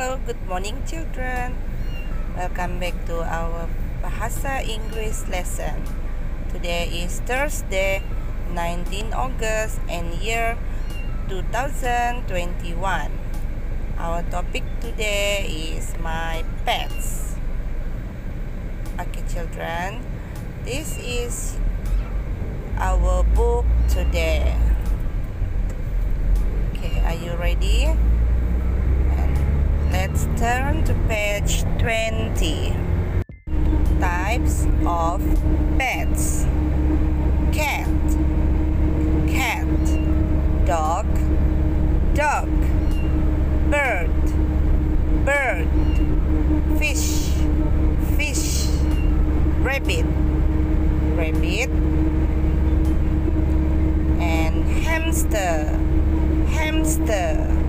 Hello, good morning children. Welcome back to our Bahasa Inggris lesson. Today is Thursday, 19 August and year 2021. Our topic today is my pets. Okay children, this is our book today. Okay, are you ready? Let's turn to page 20. Types of pets. Cat, cat, dog, dog, bird, bird, fish, fish, rabbit, rabbit, and hamster, hamster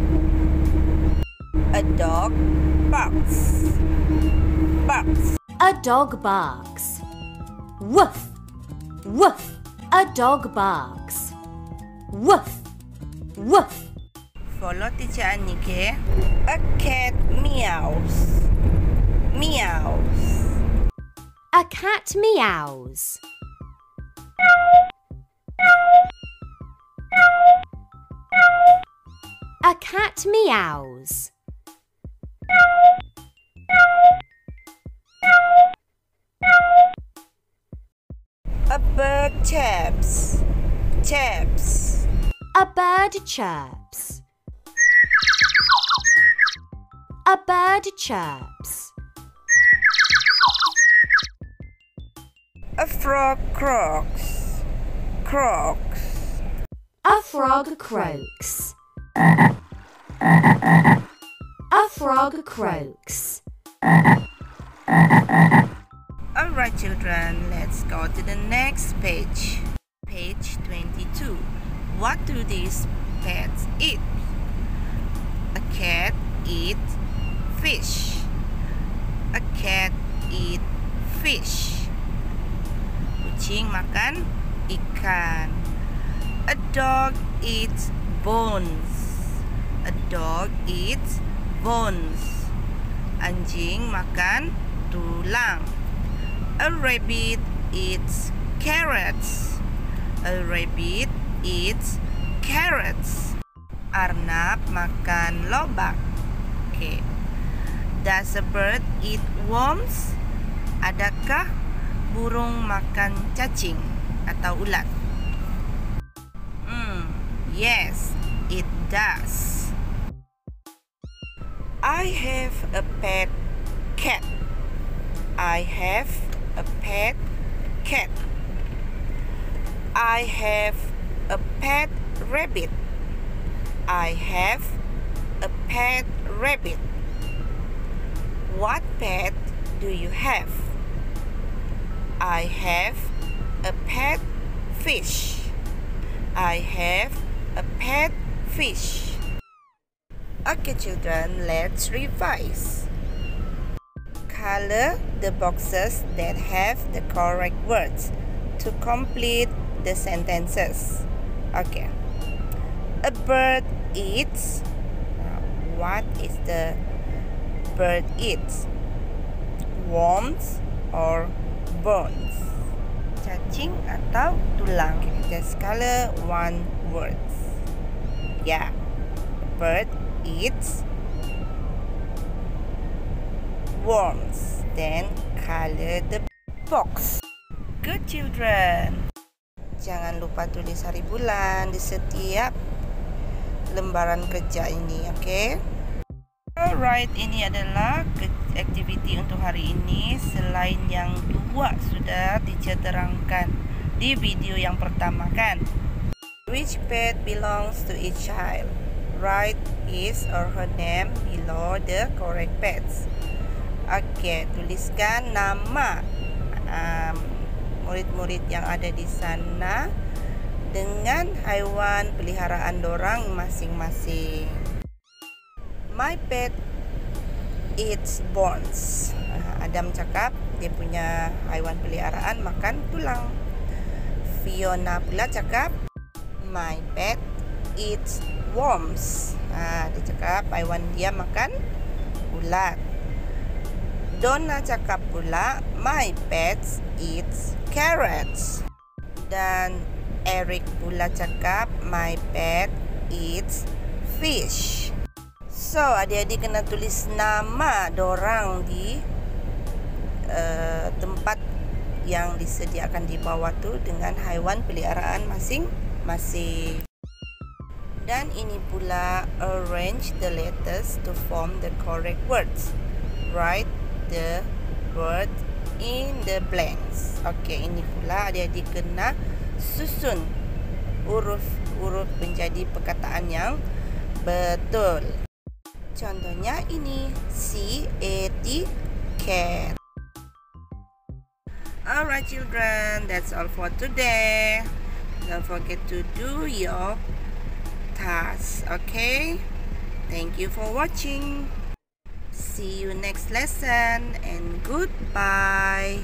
a dog barks. Barks. A dog barks. Woof. Woof. A dog barks. Woof. Woof. Follow teacher Anike. A cat meows. Meows. A cat meows. A cat meows. Bird chirps. Chirps. A bird chirps. A bird chirps. A frog croaks. Croaks. A frog croaks. A frog croaks. Alright, children, let's go to the next page. Page 22. What do these pets eat? A cat eats fish. A cat eats fish. Kucing makan ikan. A dog eats bones. A dog eats bones. Anjing makan tulang. A rabbit eats carrots. A rabbit eats carrots. Arnab makan lobak. Okay. Does a bird eat worms? Adakah burung makan cacing atau ulat? Hmm, yes, it does. I have a pet cat. I have a pet cat. I have a pet rabbit. I have a pet rabbit. What pet do you have? I have a pet fish. I have a pet fish. Okay, children, let's revise. Color the boxes that have the correct words to complete the sentences. Okay. A bird eats. Uh, what is the bird eats? Worms or bones? Cacing atau tulang? Okay, just color one words. Yeah. Bird eats worms. Then color the box. Good children. Jangan lupa tulis hari bulan di setiap lembaran kerja ini, oke? Okay? Alright, ini adalah aktiviti untuk hari ini selain yang dua sudah diterangkan di video yang pertama kan. Which pet belongs to each child? Write his or her name below the correct pets. Oke, tuliskan nama murid-murid um, yang ada di sana dengan haiwan peliharaan dorang masing-masing. My pet eats bones. Uh, Adam cakap dia punya haiwan peliharaan makan tulang. Fiona pula cakap my pet eats worms. Ha, dia cakap haiwan dia makan ulat. Donna cakap pula, my pets eats carrots. Dan Eric pula cakap, my pet eats fish. So, adik-adik kena tulis nama dorang di uh, tempat yang disediakan di bawah tu dengan haiwan peliharaan masing-masing. Dan ini pula arrange the letters to form the correct words. Write the word in the blanks. Okey, ini pula adik-adik kena susun huruf-huruf menjadi perkataan yang betul. Contohnya ini C A T cat. Alright children, that's all for today. Don't forget to do your task, okay? Thank you for watching. See you next lesson and goodbye.